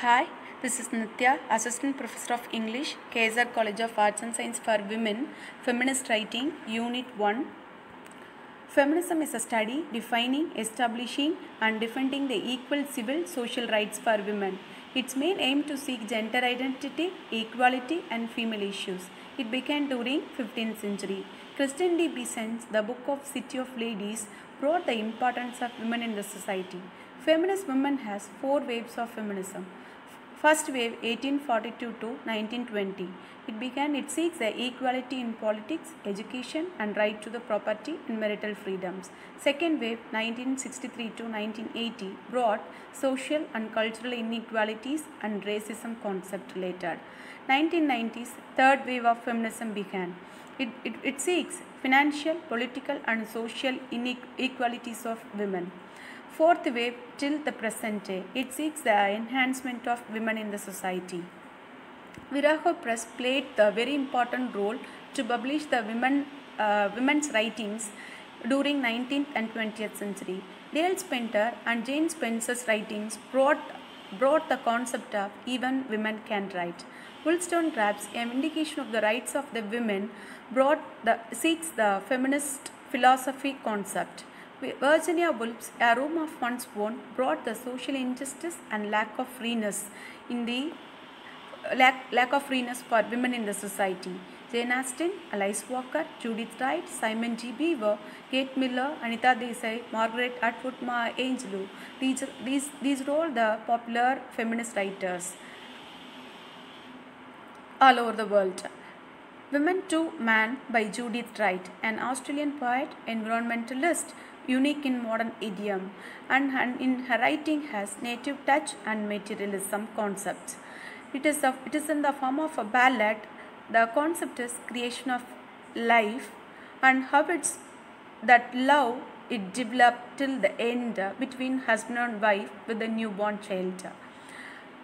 Hi, this is Nithya, Assistant Professor of English, KSR College of Arts and Science for Women, Feminist Writing, Unit 1. Feminism is a study defining, establishing, and defending the equal civil social rights for women. Its main aim to seek gender identity, equality, and female issues. It began during 15th century. Christine de Pizan's The Book of City of Ladies brought the importance of women in the society. Feminist women has four waves of feminism. First wave 1842 to 1920. It began it seeks the equality in politics, education and right to the property and marital freedoms. Second wave 1963 to 1980 brought social and cultural inequalities and racism concept related. 1990s third wave of feminism began. It, it, it seeks financial, political and social inequalities of women. Fourth wave till the present day. It seeks the enhancement of women in the society. Virago Press played the very important role to publish the women, uh, women's writings during 19th and 20th century. Dale Spender and Jane Spencer's writings brought, brought the concept of even women can write. Wollstonecraft's A Vindication of the Rights of the Women brought the, seeks the feminist philosophy concept. Virginia Woolf's A Room of One's Own brought the social injustice and lack of freeness in the lack, lack of freeness for women in the society. Jane Austen, Alice Walker, Judith Wright, Simone de Beauvoir, Kate Millett, Anita Desai, Margaret Atwood Maya Angelou. These, these, these were all the popular feminist writers all over the world. Women to Man by Judith Wright, an Australian poet, environmentalist, unique in modern idiom, and, in her writing has native touch and materialism concepts. It is, a, it is in the form of a ballad. The concept is creation of life and how it's that love it developed till the end between husband and wife with a newborn child.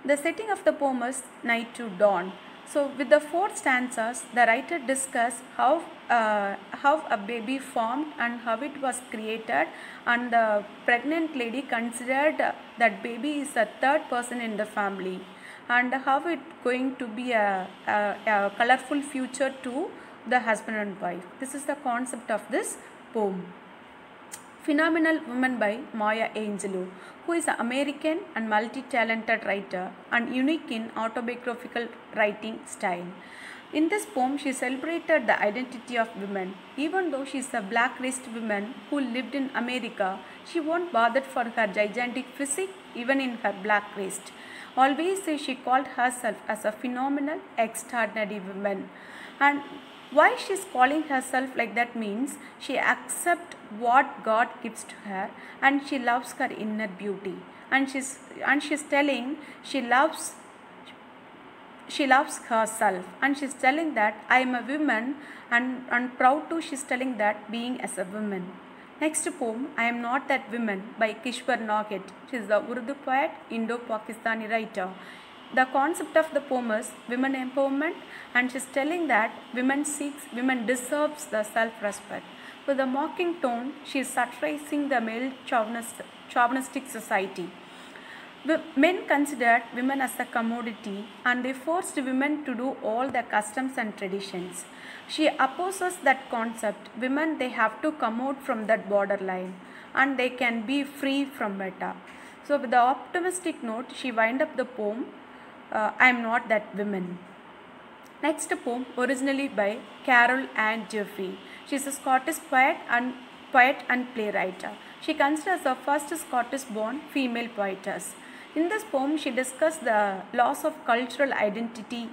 The setting of the poem is night to dawn. So, with the four stanzas, the writer discusses how uh, how a baby formed and how it was created, and the pregnant lady considered that baby is a third person in the family, and how it going to be a, a, a colorful future to the husband and wife. This is the concept of this poem. Phenomenal Woman by Maya Angelou, who is an American and multi-talented writer and unique in autobiographical writing style. In this poem, she celebrated the identity of women. Even though she is a black-raised woman who lived in America, she won't bothered for her gigantic physique even in her black race. Always she called herself as a phenomenal, extraordinary woman. And why she is calling herself like that means she accepts what God gives to her and she loves her inner beauty. And she's and she's telling she loves she loves herself and she's telling that I am a woman and, and proud too she's telling that being as a woman. Next poem, I Am Not That Woman by Kishwar Naheed. She is the Urdu poet, Indo-Pakistani writer. The concept of the poem is women empowerment and she's telling that women seeks, women deserves the self-respect. With a mocking tone, she is satirizing the male chauvinist, chauvinistic society. Men considered women as a commodity and they forced women to do all the customs and traditions. She opposes that concept. Women they have to come out from that borderline and they can be free from it. So with the optimistic note, she wind up the poem, uh, I am not that woman. Next poem originally by Carol Ann Duffy. She is a Scottish poet and poet and playwright. She considers the first Scottish born female poetess. In this poem, she discussed the loss of cultural identity,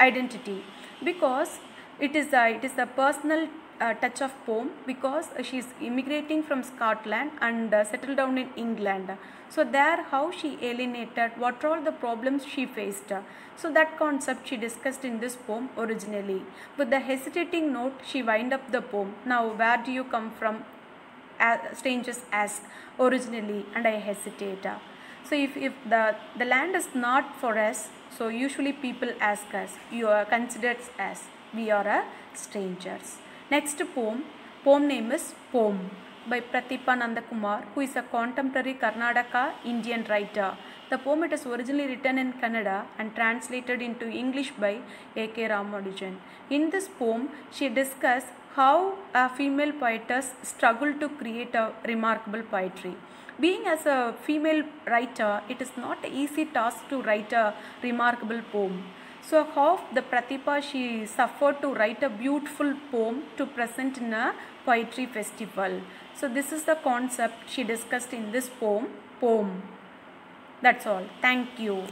identity because it is a, it is a personal uh, touch of poem because she is immigrating from Scotland and uh, settled down in England. So there how she alienated, what are all the problems she faced. So that concept she discussed in this poem originally. With the hesitating note, she wind up the poem. Now where do you come from? As strangers ask originally and I hesitate. So if, if the, the land is not for us, so usually people ask us, you are considered as we are a strangers. Next poem, poem name is Poem by Pratibha Nandakumar who is a contemporary Karnataka Indian writer. The poem it is originally written in Kannada and translated into English by A.K. Ramanujan. In this poem, she discussed how a female poetess struggled to create a remarkable poetry. Being as a female writer, it is not an easy task to write a remarkable poem. So how the Pratibha she suffered to write a beautiful poem to present in a poetry festival. So this is the concept she discussed in this poem. Poem. That's all. Thank you.